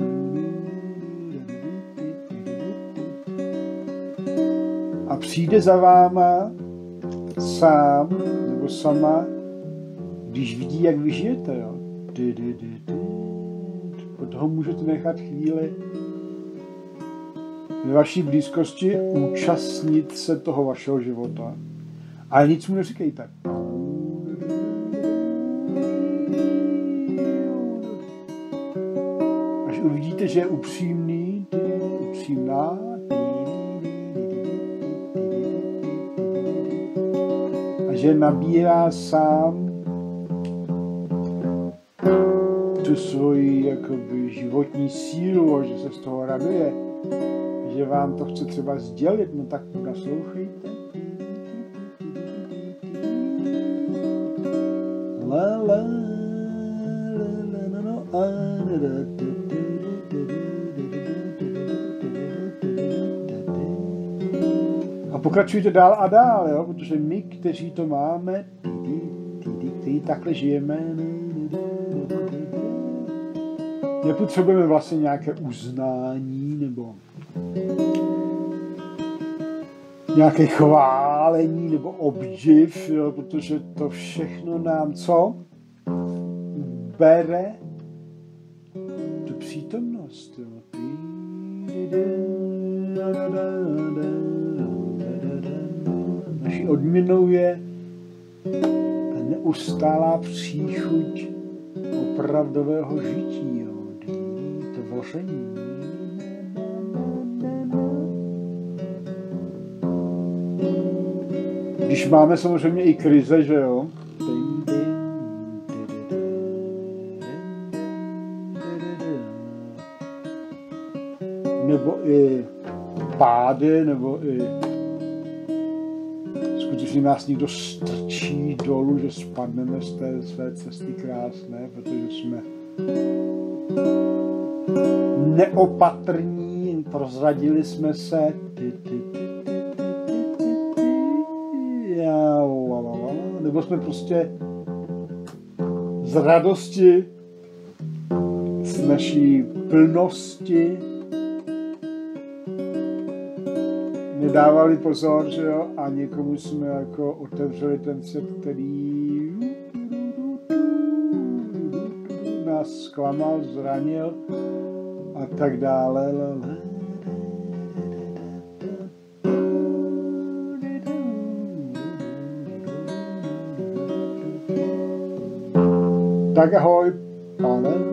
A přijde za váma sám nebo sama, když vidí, jak vy žijete, jo. Od toho můžete nechat chvíli ve vaší blízkosti účastnit se toho vašeho života. Ale nic mu neříkejte. Až uvidíte, že je upřímný, upřímná, a že nabírá sám tu svoji jakoby, životní sílu a že se z toho raduje, že vám to chce třeba sdělit, no tak naslouchejte. La, la, la, la, no, a, da, da, a pokračujte dál a dál, jo? protože my, kteří to máme, kteří takhle žijeme, nepotřebujeme vlastně nějaké uznání nebo nějaké chválení nebo obdiv, jo, protože to všechno nám co? Bere tu přítomnost. Jo. Naší odměnou je ta neustálá příchuť opravdového žití. Jo. To Když máme samozřejmě i krize, že jo? Nebo i pády, nebo i skutečně nás někdo strčí dolů, že spadneme z té své cesty krásné, protože jsme neopatrní, prozradili jsme se, ty, ty, ty, nebo jsme prostě z radosti, z naší plnosti nedávali pozor, že jo, a někomu jsme jako otevřeli ten svět, který nás zklamal, zranil a tak dále. 大家好大龙